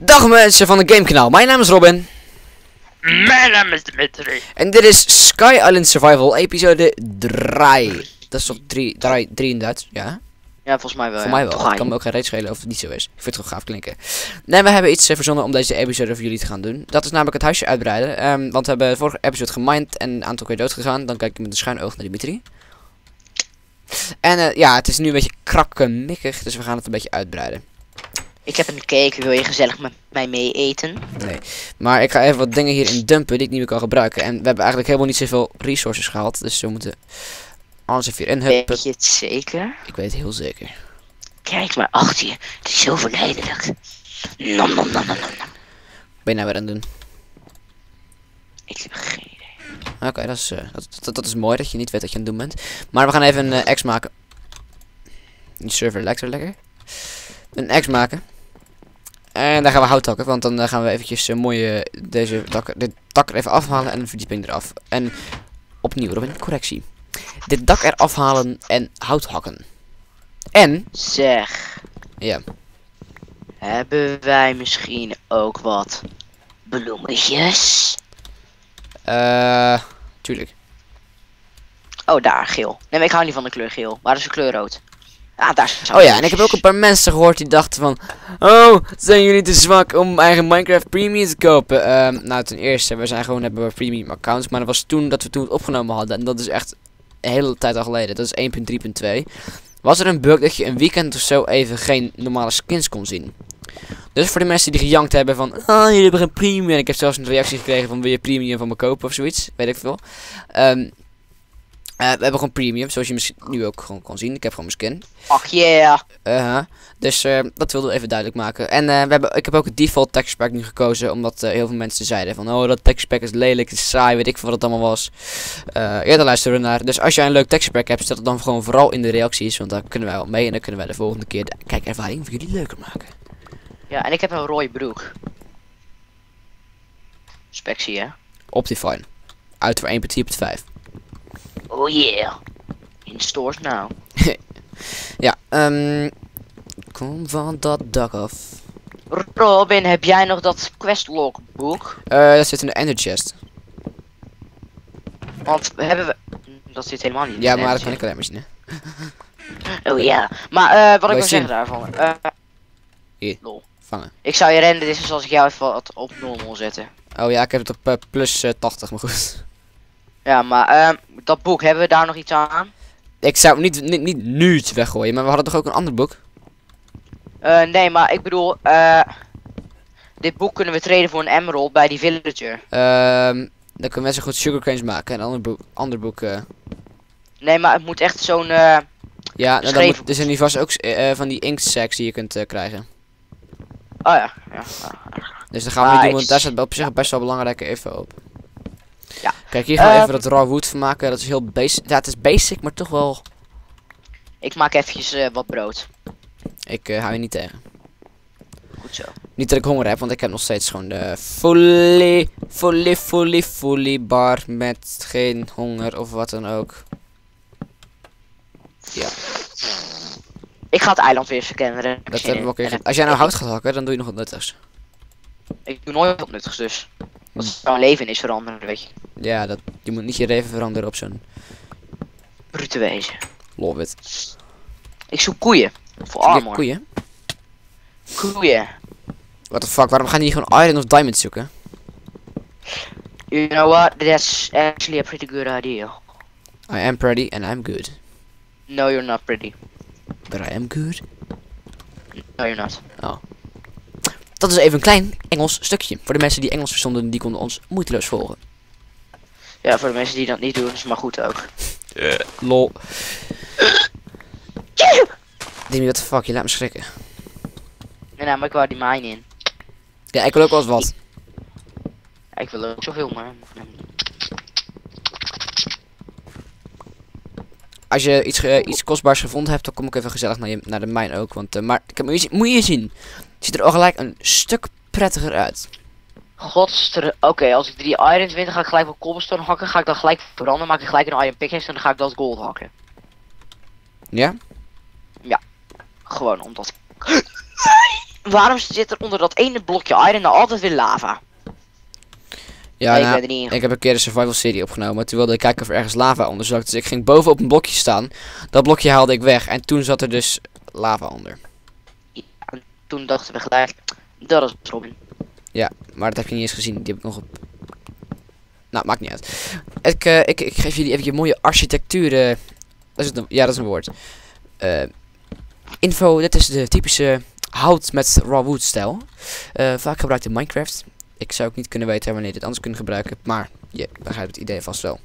Dag mensen van het Gamekanaal, mijn naam is Robin. Mijn naam is Dimitri. En dit is Sky Island Survival, episode 3. Dat is toch 3 in Duits? Ja? Ja, volgens mij wel. Voor ja. mij wel. Het kan me ook geen reet schelen of het niet zo is. Ik vind het gewoon gaaf klinken. Nee, we hebben iets eh, verzonnen om deze episode voor jullie te gaan doen. Dat is namelijk het huisje uitbreiden. Ehm, want we hebben de vorige episode gemined en een aantal keer dood gegaan. Dan kijk ik met een schuin oog naar Dimitri. En eh, ja, het is nu een beetje krakkemikkig, dus we gaan het een beetje uitbreiden. Ik heb een cake. Wil je gezellig met mij mee eten? Nee. Maar ik ga even wat dingen hierin dumpen die ik niet meer kan gebruiken. En we hebben eigenlijk helemaal niet zoveel resources gehaald. Dus we moeten alles even weer inhuppen. Weet je het zeker? Ik weet het heel zeker. Kijk maar achter je. Het is zo verleidelijk. Nom nom nom nom nom. Ben je nou weer aan het doen? Ik heb geen idee. Oké, dat, is, eh, dat, dat, dat is mooi dat je niet weet wat je aan het doen bent. Maar we gaan even een eh, X maken. Die server lijkt er lekker. Een X maken. En daar gaan we hout hakken, want dan eh, gaan we eventjes eh, mooie deze dak, dit dak er even afhalen en een verdieping eraf. En opnieuw, Robin, correctie. Dit dak eraf halen en hout hakken. En, Zeg, ja, hebben wij misschien ook wat bloemetjes? eh, tuurlijk. Oh, daar, geel. Nee, maar ik hou niet van de kleur geel. Waar is de kleur rood? Ah, daar Oh ja, en ik heb ook een paar mensen gehoord die dachten van... Oh, zijn jullie te zwak om eigen Minecraft Premium te kopen? Ehm, nou, ten eerste, we zijn gewoon hebben we premium accounts. Maar dat was toen dat we toen het opgenomen hadden. En dat is echt een hele tijd al geleden. Dat is 1.3.2. Was er een bug dat je een weekend of zo even geen normale skins kon zien. Dus voor de mensen die gejankt hebben van... Ah, jullie hebben geen premium. En ik heb zelfs een reactie gekregen van... Wil je premium van me kopen of zoiets? Weet ik veel. Eh, we hebben gewoon premium, zoals je misschien nu ook gewoon kan zien. Ik heb gewoon mijn skin. Fuck yeah. Uh Dus eh, dat wilden we even duidelijk maken. En eh, we hebben, ik heb ook het default texture pack nu gekozen. Omdat eh, heel veel mensen zeiden van... Oh, dat texture pack is lelijk, is saai, weet ik veel wat het allemaal was. Eh ja, daar luisteren we naar. Dus als jij een leuk texture pack hebt, zet het dan gewoon vooral in de reacties. Want daar kunnen wij wel mee. En dan kunnen wij de volgende keer de kijkervaring voor jullie leuker maken. Ja, en ik heb een rode broek. Spexy, hè? Optifine. Uit voor 1.4.5. Oh yeah. In stores nou. Ja, ehm... Kom van dat dak af. Robin, heb jij nog dat questlogboek? Eh, dat zit in de ender chest. Want hebben we... Dat zit helemaal niet in Ja, maar dat kan ik alleen maar zien, hè. Oh ja. Maar eh, wat ik Wil zeggen daarvan. eh Hier. lol. Vangen. Ik zou je rennen, dit is als ik jou even wat op normal zetten. Oh ja, ik heb het op eh, plus eh, 80, maar goed. Ja, maar ehm, dat boek, hebben we daar nog iets aan? Ik zou niet, niet, niet nu iets weggooien, maar we hadden toch ook een ander boek? Eh, nee, maar ik bedoel, eh dit boek kunnen we treden voor een emerald bij die villager. Ehm, dan kunnen mensen goed sugarcanes maken. En een ander boek, ander boek eh, Nee, maar het moet echt zo'n, eh, ja, nou, dan moet, er zijn hier vast ook van die ink sacks die je kunt krijgen. oh ja. ja. Dus dan gaan we Ah, niet doen, want daar staat op zich best wel belangrijke info op. Ja. Kijk, hier gaan we Ehm. even dat raw wood van maken. Dat is heel basic. Ja, het is basic, maar toch wel... Ik maak eventjes eh, wat brood. Ik eh, hou je niet tegen. Goed zo. Niet dat ik honger heb, want ik heb nog steeds gewoon de fully, fully, fully, fully bar met geen honger of wat dan ook. Ja, Ik ga het eiland weer scannen. daar heb ik dat zin hebben we ook in. even. En, Als jij nou hout gaat hakken, dan doe je nog wat nuttigs. Ik doe nooit wat nuttigs dus. Dat mijn leven is veranderen, weet je. Ja, dat, je moet niet je leven veranderen op zo'n Brute wezen. love it. Ik zoek koeien. Voor armor. koeien? Koeien. What the fuck, waarom gaan die gewoon iron of diamond zoeken? You know what? That's actually a pretty good idea. I am pretty and I'm good. No, you're not pretty. But I am good. No, you're not. Dat is even een klein Engels stukje. Voor de mensen die Engels verstonden, die konden ons moeiteloos volgen. Ja, voor de mensen die dat niet doen, is maar goed ook. Lol. Demi, what the fuck, je laat me schrikken. Nee, nou, maar ik wou die mine in. Ja, ik wil ook wel eens wat. Ja, ik wil ook zoveel, maar... Als je iets, iets kostbaars gevonden hebt, dan kom ik even gezellig naar, je, naar de mijn ook. Want, eh, maar ik heb, moet, je, moet je zien. Het ziet er al gelijk een stuk prettiger uit. Godster... Oké, als ik drie irons win, dan ga ik gelijk wat cobblestone hakken. Ga ik dan gelijk veranderen, maak ik gelijk een iron pickaxe en dan ga ik dat gold hakken. Ja? Gewoon omdat... waarom zit er onder dat ene blokje iron nou altijd weer lava? Ja, Nee, ik nou, ben er niet in. ik heb een keer een survival serie opgenomen. Toen wilde ik kijken of er ergens lava onder zat. Dus ik ging boven op een blokje staan. Dat blokje haalde ik weg. En toen zat er dus lava onder. Toen dachten we gelijk, dat is Robin. Maar dat heb je niet eens gezien. Die heb ik nog op. Nou, maakt niet uit. Ik, eh, ik, ik geef jullie even je mooie architectuur. eh, dat is het, een- ja, dat is een woord. Eh, info, dit is de typische hout met raw wood stijl. Vaak gebruikt in Minecraft. Ik zou ook niet kunnen weten wanneer dit anders kunt gebruiken. Maar je begrijpt het idee vast wel.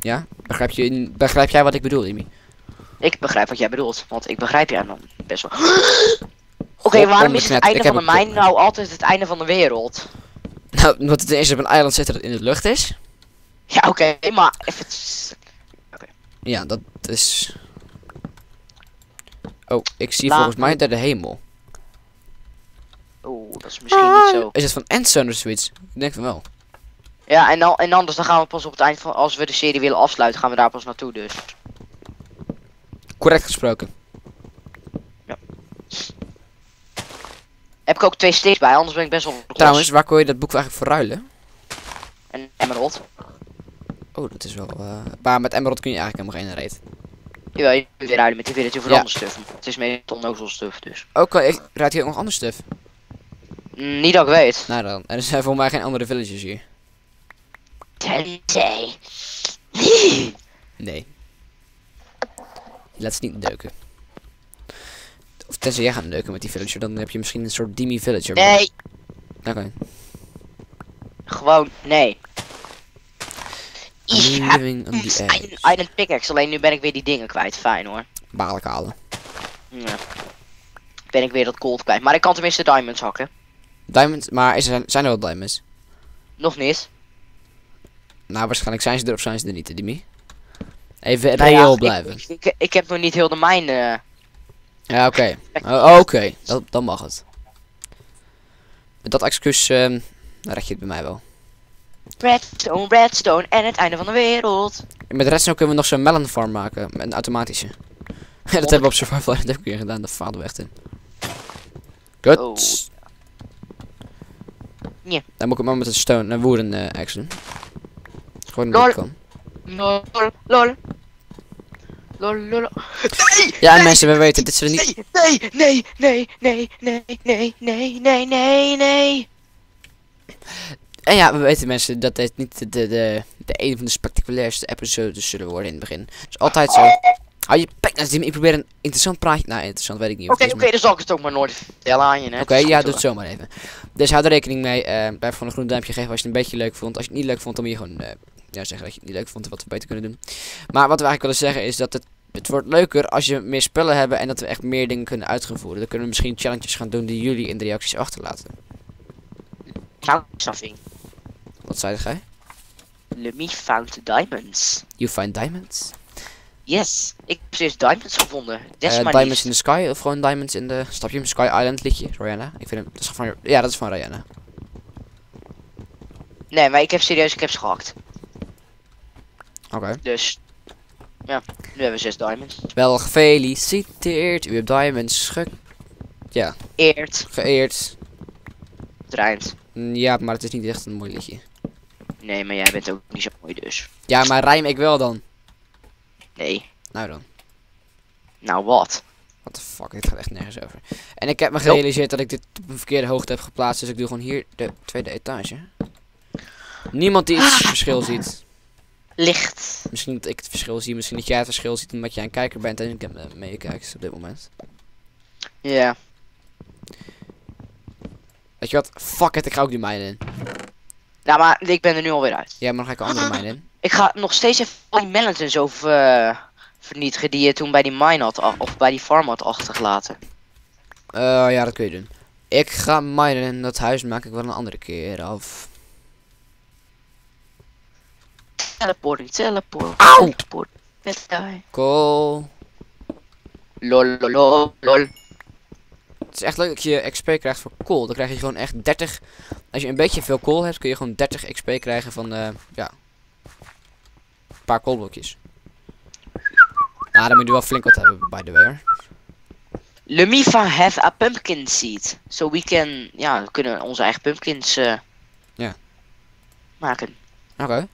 Ja? Begrijp, je, begrijp jij wat ik bedoel, Imi? Ik begrijp wat jij bedoelt, want ik begrijp jij dan best wel. Oké, waarom is het einde van de mijn nou altijd het einde van de wereld? Nou, omdat het eerst op een eiland zit dat in de lucht is. Ja, oké, maar even... s- Ja, dat is... Oh, ik zie volgens mij daar de hemel. Oeh, dat is misschien niet zo. Is het van Endzone of zoiets? Ik denk van wel. Ja, en, dan, en anders dan gaan we pas op het eind van... Als we de serie willen afsluiten, gaan we daar pas naartoe dus. Correct gesproken. Heb ik ook twee sticks bij, anders ben ik best wel... los. Trouwens, waar kon je dat boek eigenlijk voor ruilen? En emerald. Oh, dat is wel... eh Maar met Emerald kun je eigenlijk helemaal geen reet. Jawel, je kunt weer ruilen met die villager voor Ja. ander stuff. Het is meestal nozel stuff dus. Oké, ik ruit hier ook nog ander stuff. Mm, niet dat ik weet. Nou dan, er zijn voor mij geen andere villages hier. Tenzij. Nee. Laat ze niet neuken. Of tenzij jij gaat neuken met die villager, dan heb je misschien een soort Demi villager. Nee, Oké. gewoon nee. Ik heb iron pickaxe, alleen nu ben ik weer die dingen kwijt. Fijn hoor. Baarlijk halen. Ja. Ben ik weer dat gold kwijt. Maar ik kan tenminste diamonds hakken. Diamonds, maar is er, zijn er wel diamonds? Nog niet. Nou, waarschijnlijk zijn ze er of zijn ze er niet, Dimi. Even Nou ja, reëel blijven. Ik, ik, ik heb nog niet heel de mijn. eh, Ja, oké. Oh, oké, dat dan mag het. Met dat excuus, dan red je het bij mij wel. redstone, redstone en het einde van de wereld. Met Redstone kunnen we nog zo'n melon farm maken, met een automatische. Ja, dat hebben we op Survival Island ook weer gedaan, dat faalden we echt in. Goed. Oh. Ja. Dan moet ik het maar met een stone, een wooden eh axe doen. Gewoon Lol. kan. Lol, lol. Lol, lol. Nee! Ja, nee, mensen, we weten, dit zullen niet... Nee, nee, nee, nee, nee, nee, nee, nee, nee, nee. En ja, we weten mensen dat dit niet de, de, de, de een van de spectaculairste episodes zullen worden in het begin. Het is altijd zo. Hou je nou, Dim, ik probeer een interessant praatje... Nou, interessant weet ik niet. of Oké, oké, is, dan zal ik het ook maar nooit vertellen aan je, maar- Oké, ja, doe het zo maar even. Dus houd er rekening mee. eh blijf gewoon een groen duimpje geven als je het een beetje leuk vond. Als je het niet leuk vond, dan moet je gewoon eh, ja, zeggen dat je het niet leuk vond en wat we beter kunnen doen. Maar wat we eigenlijk willen zeggen is dat het, het wordt leuker als je meer spellen hebben en dat we echt meer dingen kunnen uitgevoeren. Dan kunnen we misschien challenges gaan doen die jullie in de reacties achterlaten. Something. Wat zei jij? Lummy found diamonds. You find diamonds? Yes, ik heb precies diamonds gevonden. My diamonds in the Sky of gewoon Diamonds in de Stap je hem Sky Island liedje, Rihanna. Ik vind hem, dat is van, ja, dat is van Rihanna. Nee, maar ik heb serieus, ik heb ze gehakt. Oké. Dus, ja, nu hebben we zes diamonds. Wel gefeliciteerd, u hebt Diamonds ge Eerd, geëerd. het rijmt. Mm, Ja, maar het is niet echt een mooi liedje. Nee, maar jij bent ook niet zo mooi dus. Ja, maar rijm ik wel dan. Nee, Nou dan. nou wat? What the fuck, dit gaat echt nergens over. En ik heb me gerealiseerd dat ik dit op een verkeerde hoogte heb geplaatst, dus ik doe gewoon hier de tweede etage. Niemand die iets verschil ziet. Licht. Misschien dat ik het verschil zie, misschien dat jij het verschil ziet omdat jij een kijker bent en ik heb meekijkt op dit moment. Ja. Weet je wat? Fuck it, ik ga ook die mijne in. Nou, maar ik ben er nu alweer uit. Ja, maar dan ga ik een andere mijne in. Ik ga nog steeds even al die melons en zo ver- vernietigen die je toen bij die mine had, of bij die farm had achtergelaten. Eh, ja, dat kun je doen. Ik ga minen en dat huis maak ik wel een andere keer af. Teleporting, teleport, Auw! teleport. Let's die. Cool. Lol, lol, lol, lol. Het is echt leuk dat je XP krijgt voor kool. Dan krijg je gewoon echt 30. Als je een beetje veel kool hebt, kun je gewoon 30 XP krijgen van, eh, ja. Een paar koolblokjes. Nou, dan moet je wel flink wat hebben, by the way. hoor. Let me fa- have a pumpkin seed. So we can, ja, we kunnen onze eigen pumpkins eh, Ja. maken. Oké.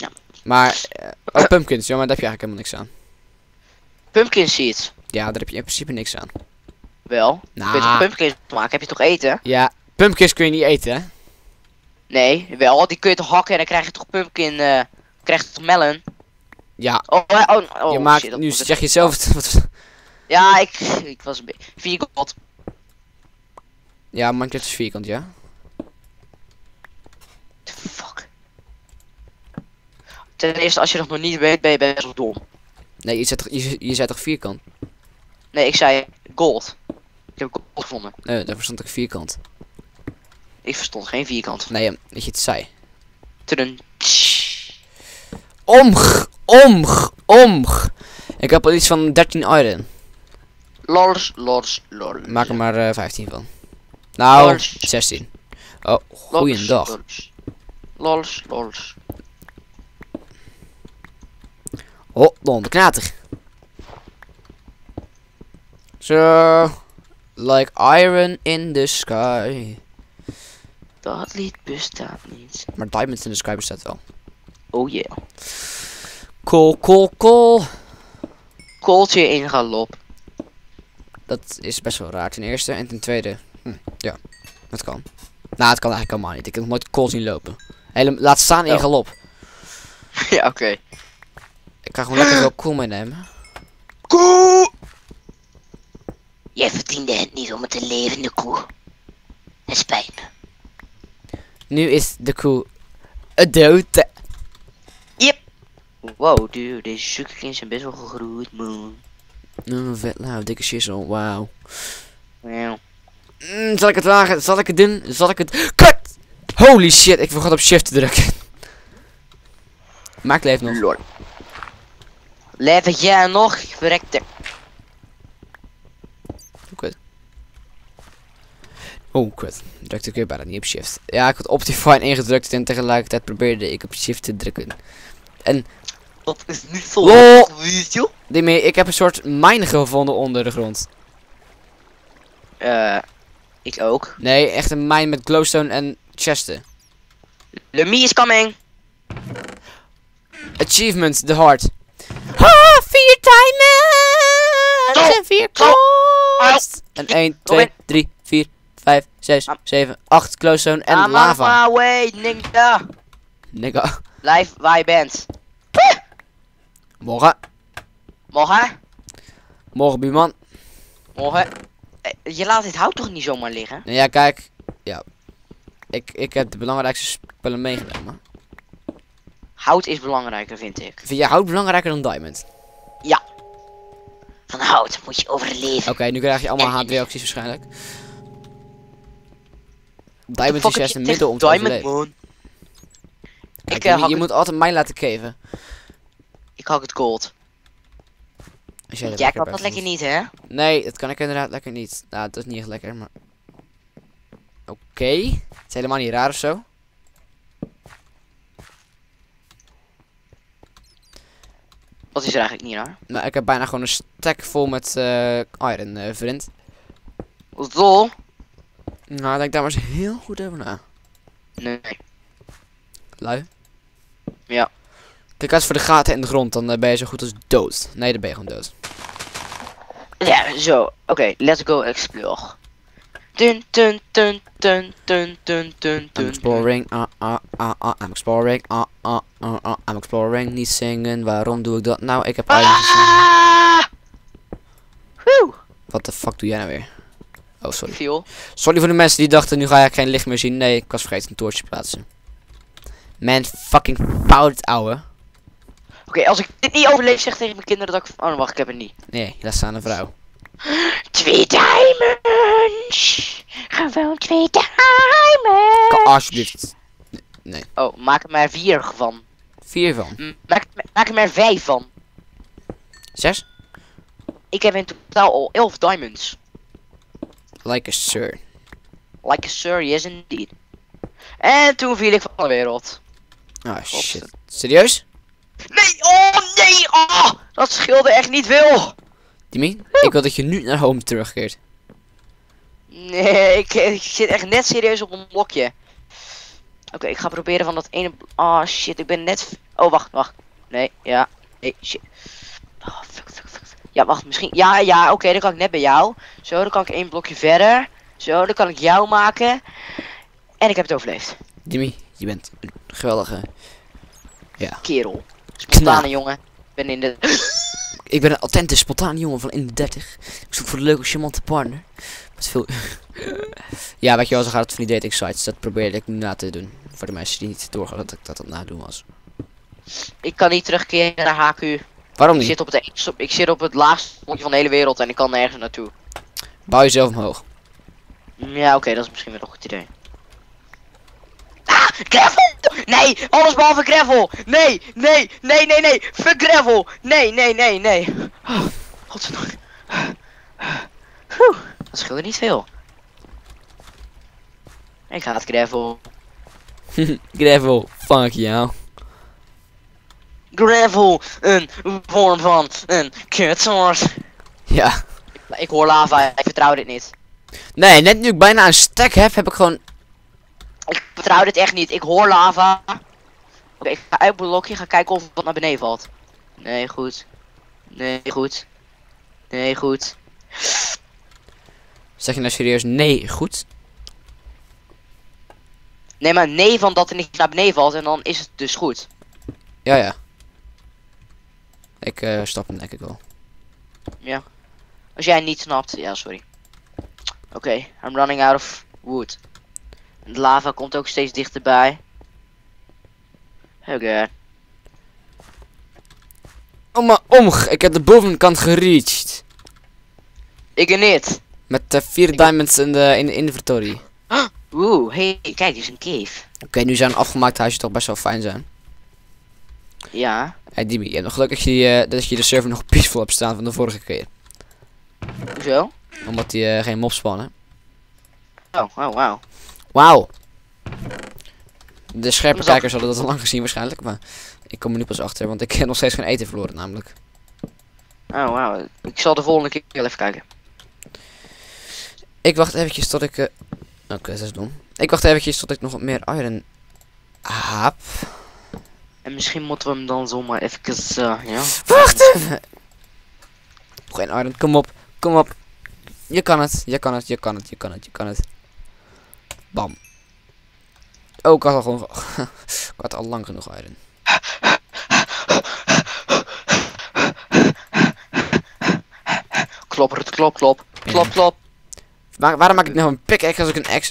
Ja. Maar, eh, oh, pumpkins, maar daar heb je eigenlijk helemaal niks aan. Pumpkin seeds. Ja, daar heb je in principe niks aan. Wel. Nou. Toch pumpkins maken? Heb je toch eten? Ja, pumpkins kun je niet eten, hè? Nee, wel. Die kun je toch hakken en dan krijg je toch pumpkin, eh krijg je toch melon? Ja, Oh, eh, oh, oh je maakt, shit, nu zeg je zelf, wat- Ja, ik, ik was een beetje... Vier god. ja, Minecraft is vierkant, ja. Ten eerste, als je dat nog niet weet, ben je best wel dom. Nee, je zei toch, je, je zei toch vierkant? Nee, ik zei gold. Ik heb gold gevonden. Nee, daar verstond ik vierkant. Ik verstond geen vierkant. Nee, dat je het zei. Tudun. Omg, omg, omg. Ik heb al iets van 13 iron. Lols, lols, lols. Maak er maar eh, 15 van. Nou, Lols. 16. Oh, goeiedag. Lols, lols. lols. Oh, dan de knater. Zo. Like iron in the sky. Dat lied bestaat niet. Maar diamonds in the sky bestaat wel. Oh yeah. Cool, cool, cool. Kooltje in galop. Dat is best wel raar ten eerste. En ten tweede, hm, ja, dat kan. Nou, het kan eigenlijk helemaal niet. Ik heb nog nooit kool zien lopen. Hele, laat staan in Oh. galop. ja, oké. Ik ga gewoon lekker veel kool meenemen. Koe! Jij verdiende het niet om het een levende koe. Het spijt me. Nu is de koe een dood. Wow, dude, deze suikerkins zijn best wel gegroeid, man. Oh, vet lauw, dikke shizzle, wauw. Wow. Mm, zal ik het wagen? Zal ik het doen? Zal ik het... Kut! Holy shit, ik vergat op shift te drukken. Maar ik leef nog. Lol. Leef jij nog? Verrekte. Oh, kut. Drukte ik weer bijna niet op shift. Ja, ik had Optifine ingedrukt en tegelijkertijd probeerde ik op shift te drukken. Dat is niet zo. Lol. Weet je? Daarmee, ik heb een soort mine gevonden onder de grond. Eh, ik ook. Nee, echt een mine met glowstone en chesten. Lemmy is coming. Achievement, the heart. Diamonds en vier. En 1, 2, Robin. 3, 4, 5, 6, Am- 7, 8 glowstone en I'm lava. my way, nigga. Nigga. Blijf waar je bent. Morgen. Morgen? Morgen, buurman. Morgen? Eh, Je laat dit hout toch niet zomaar liggen? Nou ja, kijk. Ja. Ik, ik heb de belangrijkste spullen meegenomen. Hout is belangrijker, vind ik. Vind jij hout belangrijker dan diamond? Van hout moet je overleven. Oké, nu krijg je allemaal H2-acties waarschijnlijk. Diamond is juist een middel om te Diamond overleven. Moon. Kijk, Ik, je, eh, moet- je het- moet altijd mij laten geven. Ik hak het gold. Als jij Jij kan dat lekker niet, hè? Nee, dat kan ik inderdaad lekker niet. Nou, dat is niet echt lekker, maar... Oké. Het is helemaal niet raar of zo. Wat is er eigenlijk niet raar? Maar ik heb bijna gewoon een stack vol met eh, iron, eh, vriend. Lol? Nou, denk daar maar eens heel goed over na. Nee. Lui. Ja. Kijk uit voor de gaten in de grond, dan eh, ben je zo goed als dood. Nee, dan ben je gewoon dood. Ja, zo. Oké, let's go explore. Dun dun dun dun dun dun dun I'm dun. exploring, ah, ah, ah, ah, I'm exploring, ah, ah, ah, ah, I'm exploring. Niet zingen, waarom doe ik dat? Nou, ik heb. Ah! Wat de fuck doe jij nou weer? Oh, sorry. Viel. Sorry voor de mensen die dachten, nu ga ik geen licht meer zien. Nee, ik was vergeten een toortje plaatsen. Man, fucking fout, ouwe. Oké, als ik dit niet overleef, zeg tegen mijn kinderen dat ik... Oh, wacht, ik heb het niet. Nee, laat staan een vrouw. Twee diamonds! Gewoon twee! Kan alsjeblieft. Oh, maak er maar vier van. Vier van. M- Maak, maak er maar vijf van. Zes? Ik heb in totaal al elf diamonds. Like a sir. Like a sir, yes indeed. En toen viel ik van de wereld. Ah, shit. Serieus? Nee, oh nee, oh! Dat scheelde echt niet veel. Dimi, ik wil dat je nu naar home terugkeert. Nee, ik, ik zit echt net serieus op een blokje. Oké, ik ga proberen van dat ene... Ah, shit, ik ben net... Oh, wacht, wacht. Nee, ja. Nee, shit. Oh, fuck, fuck, fuck. Ja, wacht, misschien... Ja, ja, oké, dan kan ik net bij jou. Zo, dan kan ik één blokje verder. Zo, dan kan ik jou maken. En ik heb het overleefd. Dimi, je bent een geweldige. Kerel. Spontane jongen. Ik ben in de... Ik ben een attente, spontane jongen van in de 30. Ik zoek voor een leuke, charmante partner. Met veel. ja, weet je wel, zo gaat het van die dating sites. Dat probeerde ik nu na te doen. Voor de mensen die niet doorgaan dat ik dat aan het nadoen was. Ik kan niet terugkeren naar HQ. Waarom Ik niet? zit op het, e- ik zit op het laagste blokje van de hele wereld en ik kan nergens naartoe. Bouw jezelf omhoog. Ja, oké, dat is misschien wel een goed idee. Ah, gravel! Nee, alles behalve gravel! Nee, nee, nee, nee, nee! Fuck gravel! Nee, nee, nee, nee! Oh, godverdomme. Oeh, dat scheelde niet veel. Ik ga het gravel. Gravel, fuck jou. Gravel, een vorm van een kutsoort. Ja. Ik hoor lava, ik vertrouw dit niet. Nee, net nu ik bijna een stack heb, heb ik gewoon. Ik vertrouw dit echt niet. Ik hoor lava. Oké, ik ga uit blokje, ga kijken of wat naar beneden valt. Nee, goed. Nee, goed. Nee, goed. Zeg je nou serieus nee, goed? Nee, maar nee van dat er niet naar beneden valt en dan is het dus goed. Ja, ja. Ik eh, stap hem denk ik wel. Als jij niet snapt, ja, sorry. Oké, I'm running out of wood. De lava komt ook steeds dichterbij. Oké. Oh, maar om, ik heb de bovenkant gereached. Ik en niet. Met eh, vier diamonds in de, in de inventory. Oeh, hey, kijk, dit is een cave. Oké, nu zijn afgemaakte huisjes toch best wel fijn zijn. Ja. Hey Dimi, je hebt nog geluk dat je, die, eh, dat je de server nog peaceful hebt staan van de vorige keer. Hoezo? Omdat die eh, geen mobs spannen. Oh, oh, wauw. Wauw. De scherpe kijkers hadden dat al lang gezien waarschijnlijk, maar ik kom er nu pas achter, want ik heb nog steeds geen eten verloren namelijk. Oh, wauw. Ik zal de volgende keer even kijken. Ik wacht eventjes tot ik... eh, Oké, dat is dom. Ik wacht eventjes tot ik nog wat meer iron heb. En misschien moeten we hem dan zomaar even, eh, ja. Wacht even! Geen iron, kom op, kom op. Je kan het, je kan het, je kan het, je kan het, je kan het. Bam. Oh, ik had al gewoon... ik had al lang genoeg iron. Het klop, klop. Klop, klop. Waarom maak ik nou een pickaxe als ik een ex...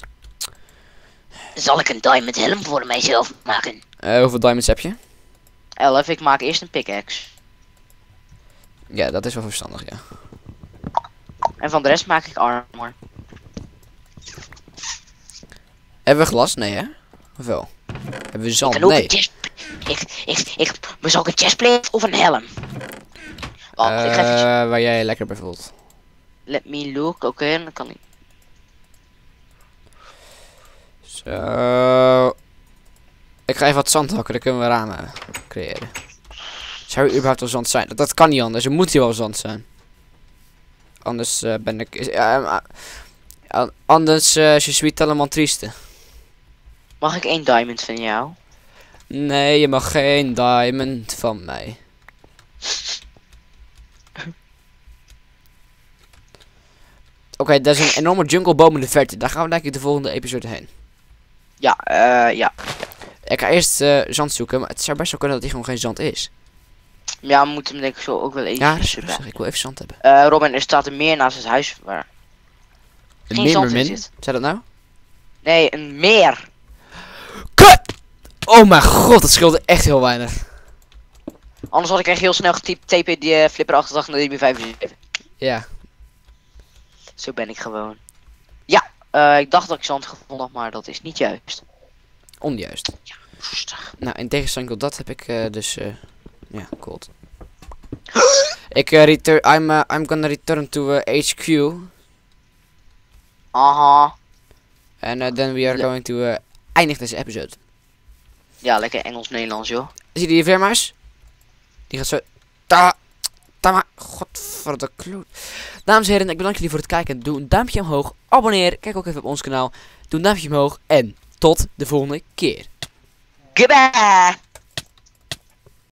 Zal ik een diamond helm voor mijzelf maken? Eh, hoeveel diamonds heb je? 11, ik maak eerst een pickaxe. Ja, dat is wel verstandig, ja. En van de rest maak ik armor. Hebben we glas? Nee, hè? Of wel? Hebben we zand? ook Nee. chest... Ik, ik, ik... Zal ik een chestplate of een helm? Wacht, ik ga even... Eh, waar jij lekker bij voelt. Let me look, oké, dan kan ik... Zo. Ik ga even wat zand hakken, dan kunnen we ramen creëren. Zou er überhaupt wel zand zijn? Dat, dat kan niet anders, er moet hier wel zand zijn. Anders eh, ben ik... is- eh, an- anders uh, je suis tellement triste. Mag ik één diamond van jou? Nee, je mag geen diamond van mij. Oké, dat is een enorme jungleboom in de verte. Daar gaan we denk ik de volgende episode heen. Ja, eh, ja. Ik ga eerst eh, zand zoeken, maar het zou best wel kunnen dat hier gewoon geen zand is. Ja, we moeten hem denk ik zo ook wel even Ja, rustig, zoeken. rustig, ik wil even zand hebben. Eh, Robin, er staat een meer naast het huis waar... Een Geen zand in Mimmermin. zit. Zei dat nou? Nee, een meer. Kut! Oh mijn god, dat scheelde echt heel weinig. Anders had ik echt heel snel getypt TP die eh, flipper 88 naar DB75. Ja. Zo ben ik gewoon. Ja, eh, ik dacht dat ik zand gevonden had, maar dat is niet juist. Onjuist. Rustig. Nou, in tegenstelling tot dat heb ik eh, dus... eh ja, cold. ik return... I'm, I'm gonna return to HQ. Aha. And uh, then we are Le- going to eindig deze episode. Ja, lekker Engels-Nederlands, joh. Zie je die veermuis? Die gaat zo... Ta Godverdamme. Godverdamme kloot. Dames en heren, ik bedank jullie voor het kijken. Doe een duimpje omhoog. Abonneer. Kijk ook even op ons kanaal. Doe een duimpje omhoog. En tot de volgende keer. Goodbye!